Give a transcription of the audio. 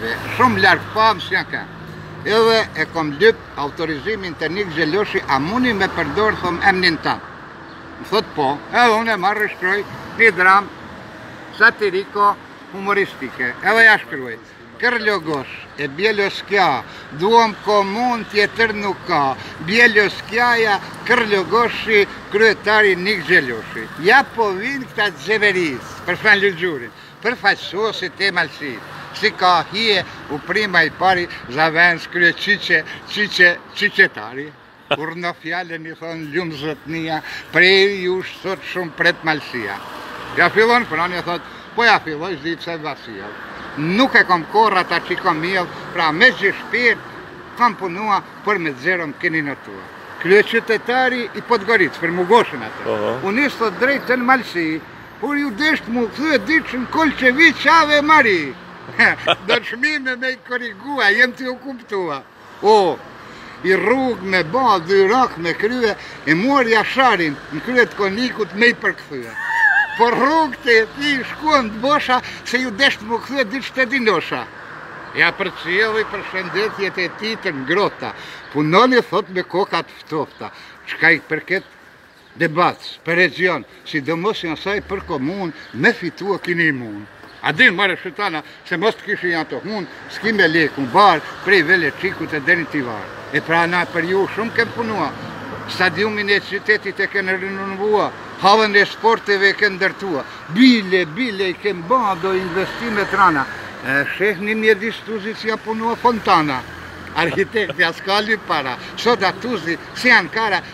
Dhe shumë larkë famë së janë kënë. Edhe e kom lypë autorizimin të Nik Gjeloshi, a muni me përdorë, thom, emnin tan. Më thotë po, edhe unë e marr e shkroj një dramë satiriko humoristike. Edhe ja shkruj, Kërlogosh e Bjelloskja, duham komun tjetër nuk ka, Bjelloskja ja Kërlogoshi kryetari Nik Gjeloshi. Ja po vinë këta të qeverisë, përshëndet Gjurin. Përfaqësuesit e Malësisë, si ka hije u prin i pari zavendskrye qyte, qyte, qytetari, kur në fjalën e i thonë Lum zotnia, prej jush sot shumë pret Malësia. Ja fillon pra e thotë, po ja filloj s'di pse m'u ka siell. Nuk e kam korr atë që e kom miell, pra me gjithë shpirt kam punua por me zero më keni notuar. Kryeqytetari i Podgoricës, për Mugoshën atë, u nis thotë drejt në Malësi, Por ju desht m'u kthye diç n'Kolçeviqave e mari do çmime me i korigua jem tuj u kuptua o ni rrug me ba dy punë me krye e muar Jasharin në krye të Konikut me i përkthye por rrugët e tij i shkuan të bosha se ju desht m'u kthye diç n'Dinosha Ja përcjell përshëndetjet e tij të ngrota, punoni thot me koka t'ftofta, çka i përket Debatës për regjion, sidomos asaj për komunë, me fitua kini me mun. A dini more shëtana, se mos të kishin ata hunë, s'ki me lek as n'Bar, prej Veleçikut e deri në Tivar. E pra na për ju shumë kem punua, stadiumin e qytetit e kem renovua, hallën e sporteve e kem ndërtua, bile, bile i kem ba do investime t'rana, e sheh n'mjedis Tuzit si ja'n punua fontana. Arhitekti s'ka lyp para, sot a Tuzi, si Ankara,